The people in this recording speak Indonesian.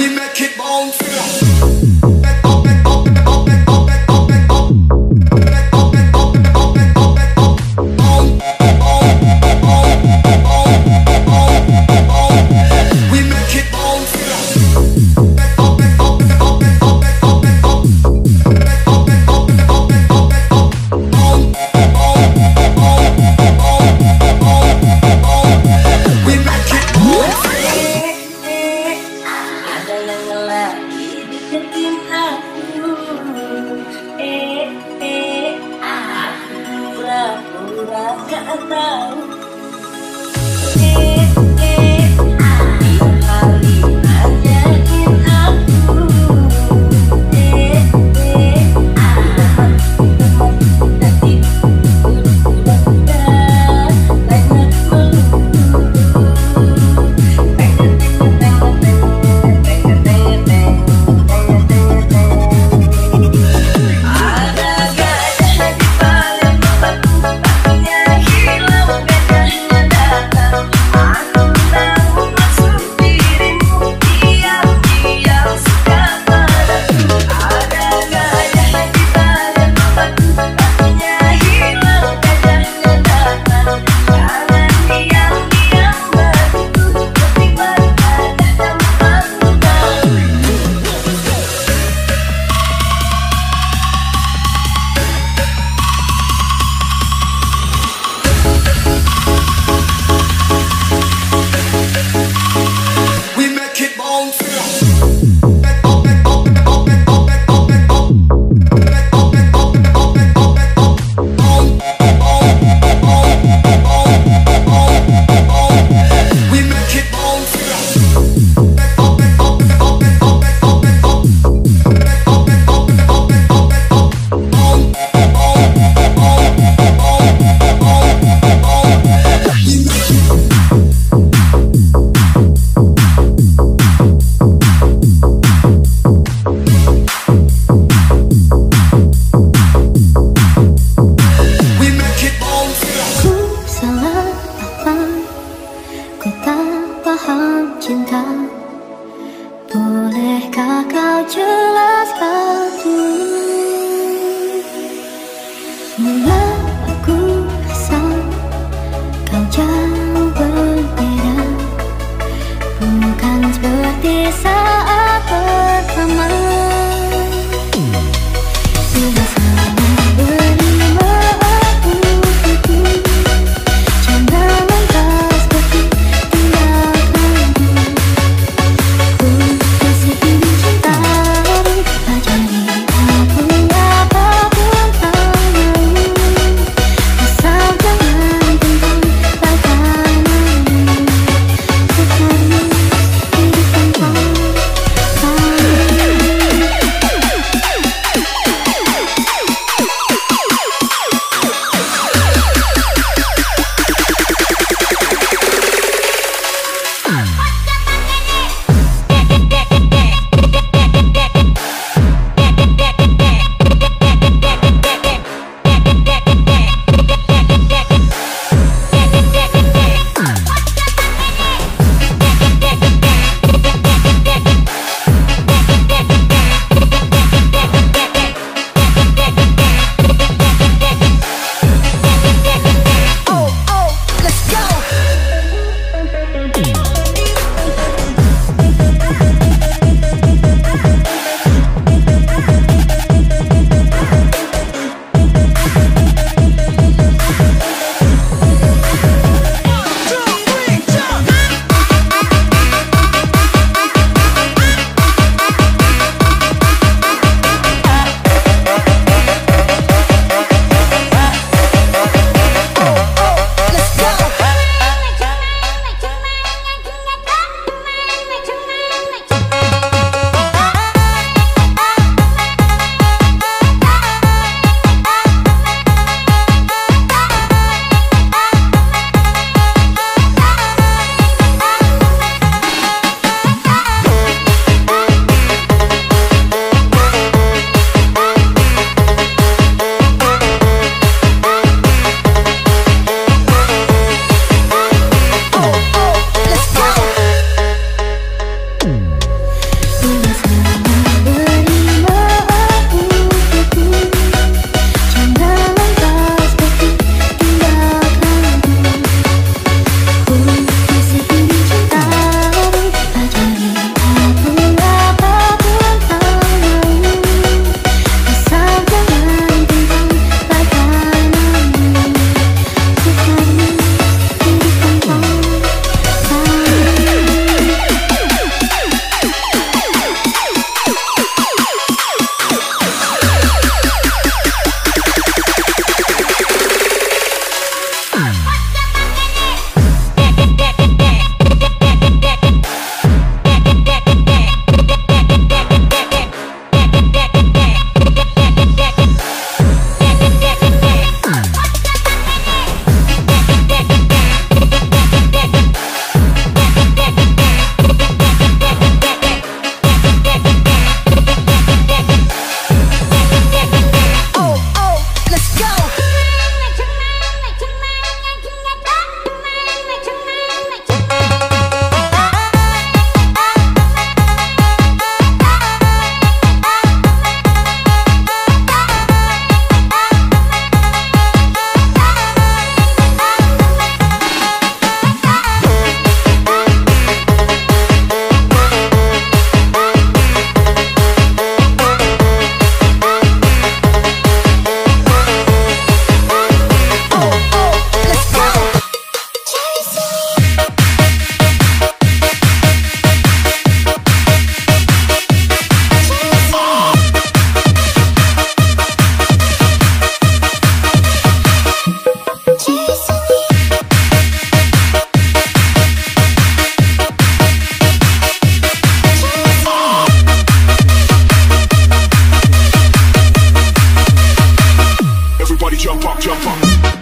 we make it on film. paham cinta Bolehkah kau jelaskan? dulu chama.